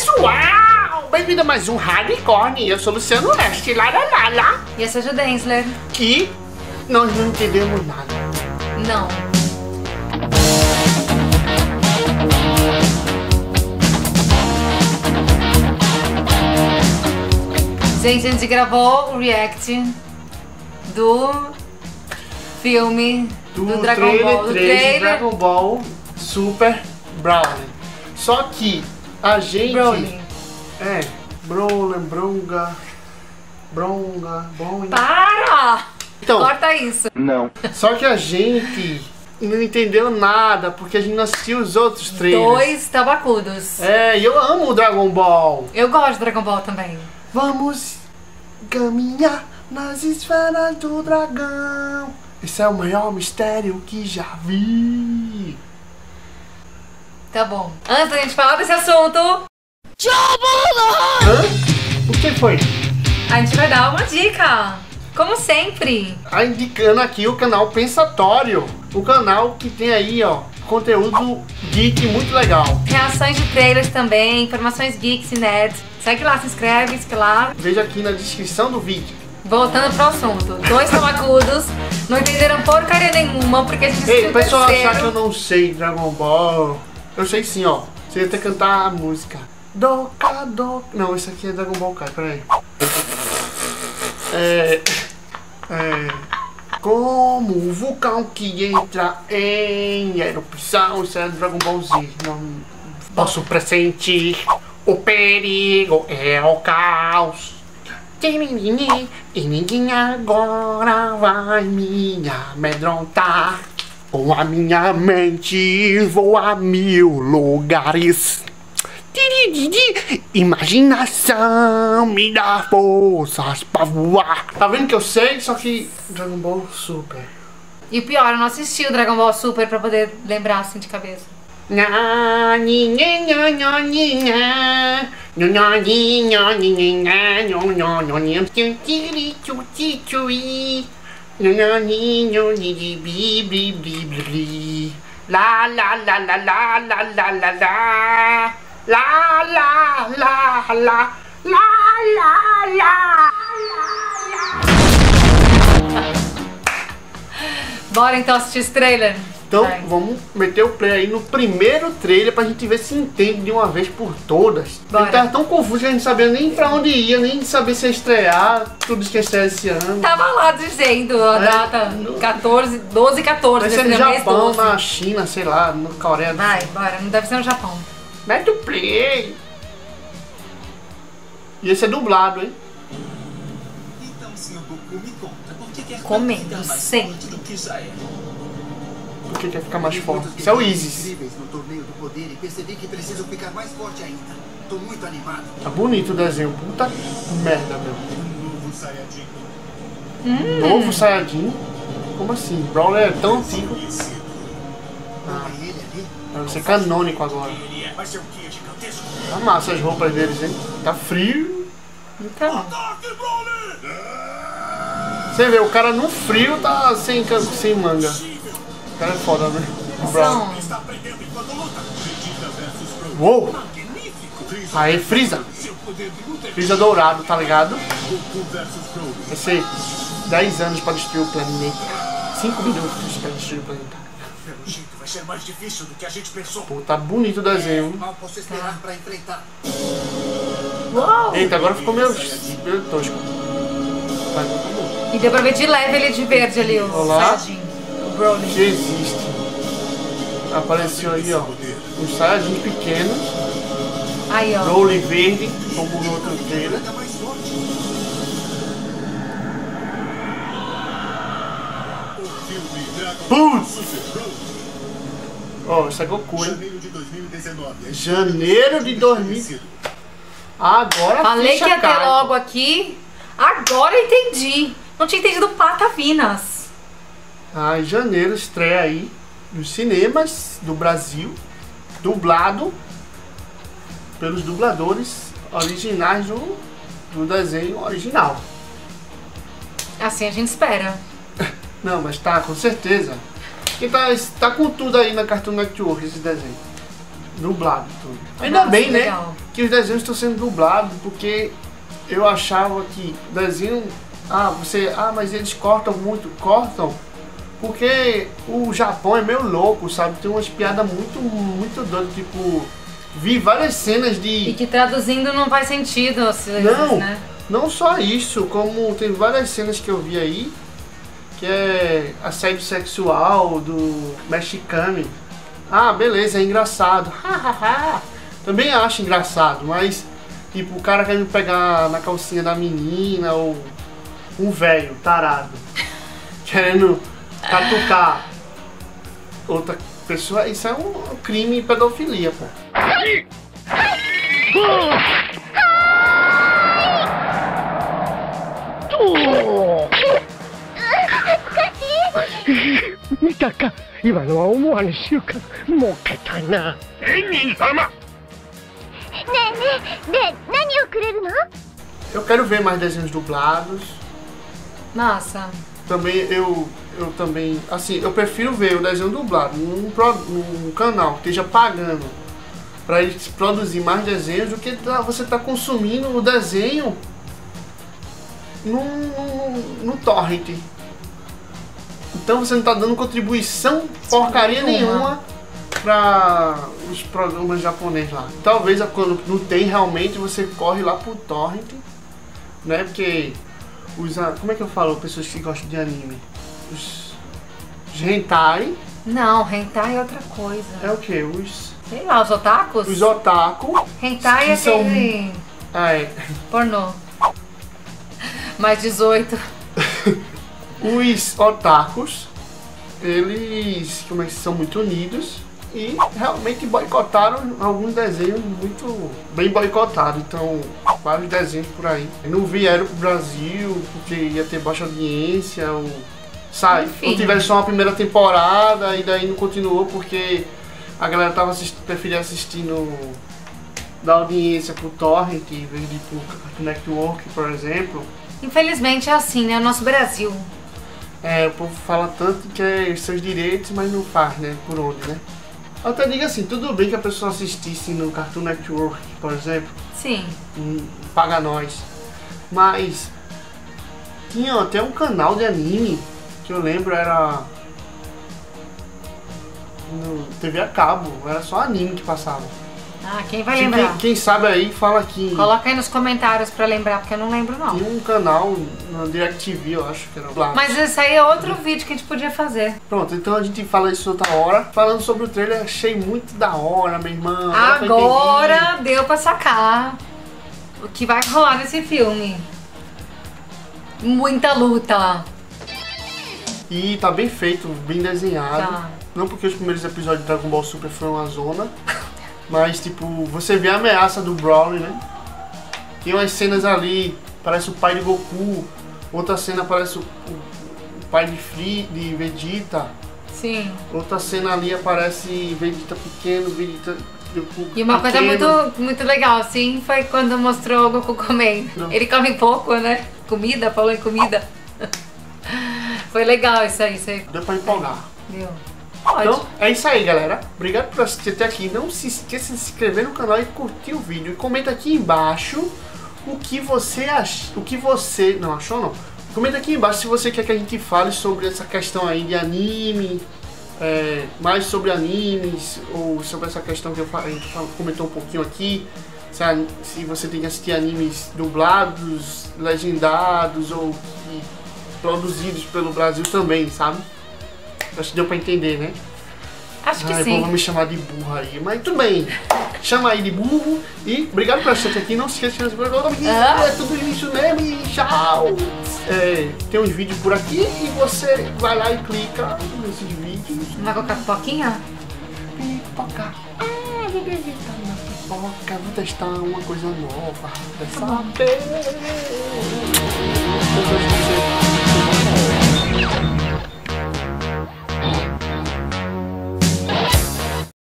pessoal! Bem-vindo a mais um Hardcore. Eu sou Luciano Leste, lá, lá, lá, lá. E essa é a Judensler. E nós não entendemos nada. Não. Gente, a gente gravou o react do filme do, Do, Dragon Ball. Do 3 de trailer Dragon Ball Super Brownie. Só que a gente... Broly. É, Brolen, Bronga, Bronga, Bronga. Para! Então, Corta isso. só que a gente não entendeu nada, porque a gente não assistiu os outros trailers. Dois tabacudos. É, e eu amo o Dragon Ball. Eu gosto de Dragon Ball também. Vamos caminhar nas esferas do dragão. Esse é o maior mistério que já vi. Tá bom. Antes da gente falar desse assunto, Hã? O que foi? a gente vai dar uma dica. Como sempre. Tá indicando aqui o canal Pensatório. O canal que tem aí, ó, conteúdo geek muito legal. Reações de trailers também, informações geeks e nerds. Segue lá, se inscreve, se lá. Veja aqui na descrição do vídeo. Voltando pro assunto. Dois tabacudos não entenderam porcaria nenhuma, porque a gente Ei, o pessoal achar que eu não sei Dragon Ball. Eu sei sim, ó. Você ia que cantar a música. Doka, doka. Não, esse aqui é Dragon Ball Kai, peraí. É. É. Como o vulcão que entra em erupção, isso é Dragon Ball Z. Não posso pressentir o perigo, é o caos. E ninguém agora vai me amedrontar. Com a minha mente vou a mil lugares. Imaginação me dá forças pra voar. Tá vendo que eu sei? Só que Dragon Ball Super. E o pior, eu não assisti o Dragon Ball Super pra poder lembrar assim de cabeça. Nha, nhi, nhi, nha, nha, nhi, nha. Nha, nha, nhi, nha, nhi, nhi, nha, nho, nho, nho, nhi, tchu, tiri, tchu, ti, chui. Nha, nha, nhi, nho, nhi, di, bi, bi, bi, bi, bi. La, la, la, la, la, la, la, la, la. La, la, la, la. La, la, la. Bora então assistir esse trailer? Então Vai. vamos meter o play aí no primeiro trailer pra gente ver se entende de uma vez por todas. Bora. Ele tava tão confuso que a gente não sabia nem pra onde ia, nem saber se ia estrear, tudo isso que ia estrear esse ano. Tava lá dizendo a É. data 14, 12 e 14. Vai ser no Japão, 12. na China, sei lá, na Coreia do Vai, bora. Não deve ser no Japão. Mete o play. E esse é dublado, hein? Então, senhor Goku, me conta, por que quer Comendo, ficar mais sempre. do que já é? Porque quer ficar mais forte. Isso é o Isis. Tá bonito o desenho. Puta merda, meu. Hum. Novo Saiyajin? Como assim? Brawler é tão antigo. Ah, tá, vai ser canônico agora. Tá massa as roupas deles, hein? Tá frio. E tá. Você vê, o cara no frio tá sem, sem manga. O cara é foda, né? Brown. Uou! Aí, Freeza. Freeza dourado, tá ligado? Vai ser 10 anos pra destruir o planeta. 5 minutos pra destruir o planeta. Pelo jeito, vai ser mais difícil do que a gente pensou. Pô, tá bonito o desenho. Mal posso esperar pra enfrentar. Uou! Eita, agora ficou meio, meio tosco. Bom. E deu pra ver de leve ele de verde ali, o Olá. Saiyajin. O Broly. Que existe. Apareceu aí, ó. Os Saiyajins pequenos. Aí, ó. Broly verde, como no outro trailer. O Putz! Ó, isso é Goku, hein? janeiro de 2019. Janeiro de 2000. Agora a Falei que ia ter logo aqui. Agora eu entendi. Não tinha entendido Patavinas. Ah, em janeiro estreia aí nos cinemas do Brasil, dublado pelos dubladores originais do, do desenho original. Assim a gente espera. Não, mas tá, com certeza. Porque tá, tá com tudo aí na Cartoon Network esse desenho. Dublado tudo. Ainda Nossa, bem, né? legal. que os desenhos estão sendo dublados, porque eu achava que desenho. Ah, você. Ah, mas eles cortam muito, cortam. Porque o Japão é meio louco, sabe? Tem umas piadas muito, muito doidas, tipo. Vi várias cenas de. E que traduzindo não faz sentido, vezes, Não, né? não só isso, como tem várias cenas que eu vi aí, que é assédio sexual do mexicano. Ah, beleza, é engraçado. Também acho engraçado, mas tipo, o cara querendo pegar na calcinha da menina ou um velho tarado querendo catucar outra pessoa, isso é um crime e pedofilia, pô. Eu quero ver mais desenhos dublados. Nossa. Também eu, eu também, assim, eu prefiro ver o desenho dublado num, pro- num canal que esteja pagando para eles produzir mais desenhos do que tá- você tá consumindo o desenho no, no, torrent. Então você não tá dando contribuição porcaria Nenhuma. nenhuma para os programas japoneses lá. Talvez quando não tem realmente você corre lá pro torrent, né? Porque os como é que eu falo pessoas que gostam de anime? Os, os hentai Não, hentai é outra coisa. é o que? Os Sei lá, os otakus? os otaku. Hentai que é são- aquele Ah, é. pornô. Mais 18. Os otakus, eles como é que são muito unidos e realmente boicotaram alguns desenhos muito bem boicotados. Então, vários desenhos por aí. Não vieram pro Brasil porque ia ter baixa audiência ou Enfim. ou tiveram só uma primeira temporada e daí não continuou porque a galera tava assist, preferia assistindo da audiência pro torrent em vez de pro Network, por exemplo. Infelizmente é assim, né? O nosso Brasil. É, o povo fala tanto que é seus direitos, mas não faz, né? Por onde, né? Eu até digo assim, tudo bem que a pessoa assistisse no Cartoon Network, por exemplo, Sim. hum, paga nós. Mas tinha até um canal de anime que eu lembro era no TV a cabo, era só anime que passava. Ah, quem vai lembrar? Quem, quem sabe aí fala que Coloca aí nos comentários pra lembrar, porque eu não lembro não. tinha um canal na DirecTV, eu acho que era lá. Mas esse aí é outro vídeo que a gente podia fazer. Pronto, então a gente fala isso outra hora. Falando sobre o trailer, achei muito da hora, eu entendi. Agora deu pra sacar o que vai rolar nesse filme. Muita luta. E tá bem feito, bem desenhado. Tá. Não porque os primeiros episódios de Dragon Ball Super foram uma zona. Mas, tipo, você vê a ameaça do Broly, né? Tem umas cenas ali, parece o pai de Goku. Outra cena parece o, o- o pai de Free, de Vegeta. Sim. Outra cena ali aparece Vegeta pequeno, Vegeta. Goku E uma coisa muito, muito legal, assim, foi quando mostrou o Goku comendo. Não. Ele come pouco, né? Comida, falou em comida. Foi legal isso aí, você Deu pra empolgar. viu? Então, é isso aí, galera. Obrigado por assistir até aqui. Não se esqueça de se inscrever no canal e curtir o vídeo. E comenta aqui embaixo o que você ach... o que você não achou não. Comenta aqui embaixo se você quer que a gente fale sobre essa questão aí de anime, é, mais sobre animes ou sobre essa questão que eu a gente comentou um pouquinho aqui. Se, a- se você tem que assistir animes dublados, legendados ou que- produzidos pelo Brasil também, sabe? Acho que deu pra entender, né? Acho que Ai, sim. vão me chamar de burro aí, mas tudo bem. Chama aí de burro e obrigado por assistir aqui. Não se esqueça de se. Ah. É tudo isso mesmo e tchau. É, tem uns vídeos por aqui e você vai lá e clica nesses vídeos. Vai colocar pipoquinha? Pipoca. Ah, vou beber na pipoca. Vou testar uma coisa nova dessa vez.